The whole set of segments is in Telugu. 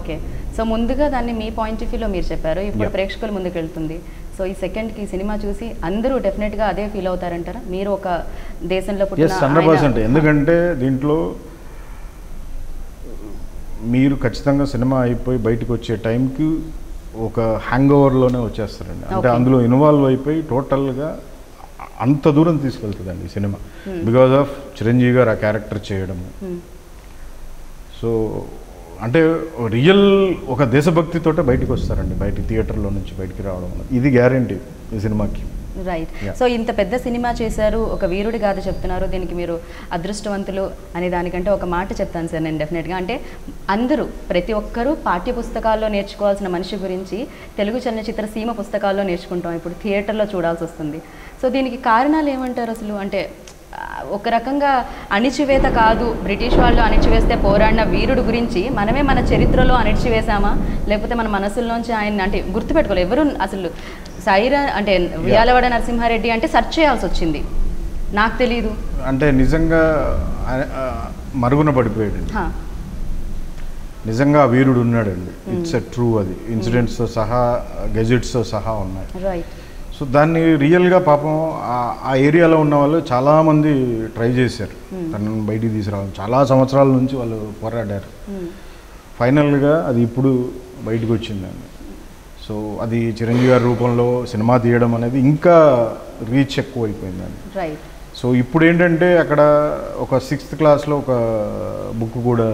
ఓకే. సో ముందుగా దాన్ని మీ పాయింట్ ఆఫ్ వ్యూలో మీరు చెప్పారు. ఇప్పుడు. ప్రేక్షకుల ముందుకు వెళ్తుంది. సో ఈ సెకండ్కి సినిమా చూసి అందరూ డెఫినెట్గా అదే ఫీల్ అవుతారంటారా? మీరు ఒక దేశంలో హండ్రెడ్ పర్సెంట్ ఎందుకంటే దీంట్లో మీరు ఖచ్చితంగా సినిమా అయిపోయి బయటకు వచ్చే టైంకి ఒక హ్యాంగ్ ఓవర్లోనే వచ్చేస్తారండి. అంటే. అందులో ఇన్వాల్వ్ అయిపోయి టోటల్గా అంత దూరం తీసుకెళ్తుందండి సినిమా. బికాజ్ ఆఫ్ చిరంజీవి గారు ఆ క్యారెక్టర్ చేయడము Hmm. సో అంటే రియల్ ఒక దేశభక్తితోటే బయటకు వస్తారండి. బయట థియేటర్లో నుంచి బయటికి రావడం. ఇది గ్యారంటీ ఈ సినిమాకి. రైట్. సో ఇంత పెద్ద సినిమా చేశారు ఒక వీరుడి గాథ చెప్తున్నారు దీనికి మీరు అదృష్టవంతులు అనే దానికంటే ఒక మాట చెప్తాను సార్ నేను డెఫినెట్గా అంటే అందరూ ప్రతి ఒక్కరూ పాఠ్య పుస్తకాల్లో నేర్చుకోవాల్సిన మనిషి గురించి తెలుగు చలనచిత్ర సీమ పుస్తకాల్లో నేర్చుకుంటాం. ఇప్పుడు థియేటర్లో చూడాల్సి వస్తుంది. సో దీనికి కారణాలు ఏమంటారు అసలు? అంటే ఒక రకంగా అణిచివేత కాదు. బ్రిటిష్ వాళ్ళు అణిచివేస్తే పోరాడిన వీరుడు గురించి మనమే మన చరిత్రలో అణిచివేశామా? లేకపోతే మన మనసుల్లోంచి ఆయన అంటే గుర్తుపెట్టుకోలేదు ఎవరు అసలు సైరా అంటే ఉయ్యాలవాడ నరసింహారెడ్డి అంటే సెర్చ్ చేయాల్సి వచ్చింది. నాకు తెలీదు. అంటే నిజంగా మరుగున పడిపోయాడండి హా, నిజంగా వీరుడు ఉన్నాడండి. ఇట్స్ ఎ ట్రూ అది. ఇన్సిడెంట్స్తో సహా గెజెట్స్తో సహా ఉన్నాయి. రైట్ సో దాన్ని రియల్గా పాపం ఆ- ఏరియాలో ఉన్న వాళ్ళు చాలామంది ట్రై చేశారు. తనను బయటికి తీసుకురావడం చాలా సంవత్సరాల నుంచి వాళ్ళు పోరాడారు. ఫైనల్గా అది ఇప్పుడు బయటకు వచ్చిందండి సో అది చిరంజీవి గారి రూపంలో సినిమా తీయడం అనేది ఇంకా రీచ్ ఎక్కువ అయిపోయిందండి సో ఇప్పుడు ఏంటంటే అక్కడ ఒక సిక్స్త్ క్లాస్లో ఒక బుక్ కూడా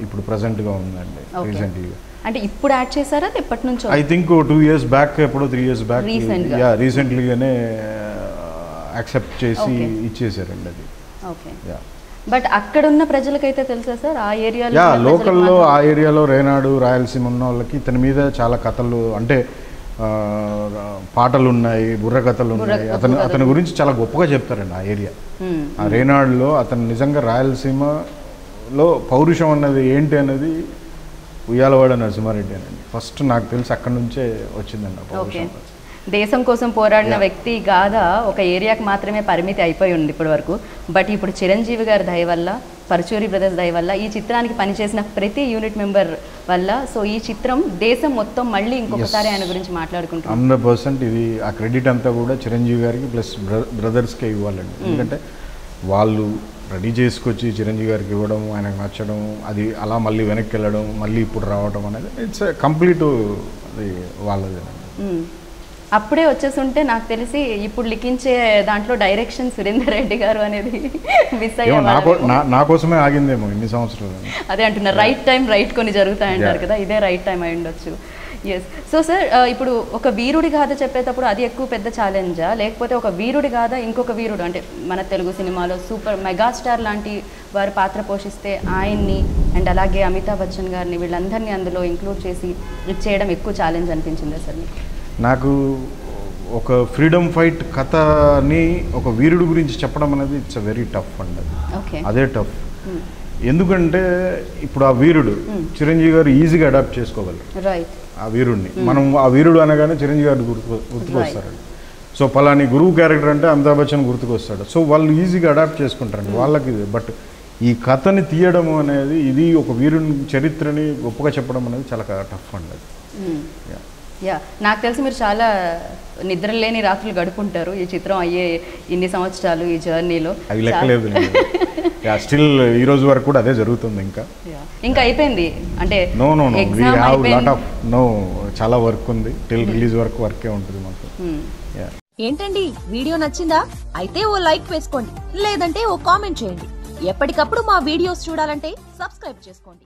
ఇప్పుడు ప్రజెంట్గా ఉందండి రీసెంట్గా అంటే ఇప్పుడు యాడ్ చేశారా? ఎప్పటి నుంచో? I think two years back ఎప్పుడో త్రీ ఇయర్స్ బ్యాక్. యా రీసెంట్లీగానే యాక్సెప్ట్ చేసి. ఇచ్చేసారండి అది. ఓకే యా బట్ అక్కడ ఉన్న ప్రజలకైతే తెలుసా సార్? ఆ ఏరియాలో యా లోకల్లో ఆ ఏరియాలో రేనాడు రాయలసీమ ఉన్న వాళ్ళకి ఇతని మీద చాలా కథలు అంటే పాటలు ఉన్నాయి బుర్ర కథలు ఉన్నాయి. అతను అతని గురించి చాలా గొప్పగా చెప్తారండి ఆ ఏరియా. ఆ రేనాడులో అతను నిజంగా రాయలసీమలో పౌరుషం అన్నది ఏంటి అనేది ఉయ్యాలవాడ నరసింహారెడ్డి అనండి ఫస్ట్ నాకు తెలిసి అక్కడి నుంచే వచ్చిందండి దేశం కోసం పోరాడిన. వ్యక్తి గాథ ఒక ఏరియాకి మాత్రమే పరిమితి అయిపోయి ఉంది ఇప్పటి వరకు. బట్ ఇప్పుడు చిరంజీవి గారి దయ వల్ల పరచూరి బ్రదర్స్ దయ వల్ల ఈ చిత్రానికి పనిచేసిన ప్రతి యూనిట్ మెంబర్ వల్ల సో ఈ చిత్రం దేశం మొత్తం మళ్ళీ ఇంకొకసారి ఆయన గురించి మాట్లాడుకుంటున్నాం. హండ్రెడ్ పర్సెంట్ ఇది ఆ క్రెడిట్ అంతా కూడా చిరంజీవి గారికి ప్లస్ బ్రదర్స్కే ఇవ్వాలండి. ఎందుకంటే వాళ్ళు రెడీ చేసుకొచ్చి చిరంజీవి గారికి ఇవ్వడం ఆయనకు నచ్చడం అది అలా మళ్ళీ వెనక్కి వెళ్ళడం మళ్ళీ ఇప్పుడు రావడం అనేది ఇట్స్ కంప్లీట్ అది వాళ్ళది. అప్పుడే వచ్చేస్తుంటే నాకు తెలిసి ఇప్పుడు లిఖించే దాంట్లో డైరెక్షన్ సురేందర్ రెడ్డి గారు అనేది మిస్ అయ్యే నా కోసమే ఆగిందేమో ఇన్ని సంవత్సరాలు అదే అంటున్నారు రైట్ టైం రైట్ కొన్ని జరుగుతాయంటారు. కదా ఇదే రైట్ టైం అయి ఉండొచ్చు ఎస్ సో సార్ ఇప్పుడు ఒక వీరుడి గాథ చెప్పేటప్పుడు అది ఎక్కువ పెద్ద ఛాలెంజా లేకపోతే ఒక వీరుడి గాథ ఇంకొక వీరుడు అంటే మన తెలుగు సినిమాలో సూపర్ మెగాస్టార్ లాంటి వారు పాత్ర పోషిస్తే ఆయన్ని అండ్ అలాగే అమితాబ్ బచ్చన్ గారిని వీళ్ళందరినీ అందులో ఇంక్లూడ్ చేసి చేయడం ఎక్కువ ఛాలెంజ్ అనిపించిందా సార్ నాకు ఒక ఫ్రీడమ్ ఫైట్ కథని ఒక వీరుడు గురించి చెప్పడం అనేది ఇట్స్ వెరీ టఫ్ అండి అది ఓకే అదే టఫ్ ఎందుకంటే ఇప్పుడు ఆ వీరుడు చిరంజీవి గారు ఈజీగా అడాప్ట్ చేసుకోగలరు. రైట్ ఆ వీరుడిని మనం ఆ వీరుడు అనగానే చిరంజీవి గారు గుర్తు గుర్తుకొస్తారండి సో పలాని గురువు క్యారెక్టర్ అంటే అమితాబ్ బచ్చన్ గుర్తుకొస్తాడు. సో వాళ్ళు ఈజీగా అడాప్ట్ చేసుకుంటారండి. వాళ్ళకి బట్ ఈ కథని తీయడం అనేది ఇది ఒక వీరుని చరిత్రని గొప్పగా చెప్పడం అనేది చాలా టఫ్ అండి అది. Yeah. యా. నాకు తెలిసి మీరు చాలా నిద్రలేని రాత్రులు గడుపుంటారు. ఈ చిత్రం అయ్యే ఇన్ని సంవత్సరాలు ఈ జర్నీలో. అవి లెక్కలేదు స్టిల్ ఈ రోజు వరకు కూడా అదే జరుగుతుంది ఇంకా. ఇంకా అయిపోయింది? అంటే no no no we have lot of no చాలా వర్క్ ఉంది. టిల్ రిలీజ్ వరకు వర్కే ఉంటుంది మాకు. Hmm. ఏంటండి? వీడియో నచ్చిందా? అయితే ఓ లైక్ వేసుకోండి. లేదంటే ఓ కామెంట్ చేయండి. ఎప్పటికప్పుడు మా వీడియోస్ చూడాలంటే సబ్స్క్రైబ్ చేసుకోండి.